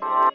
Bye.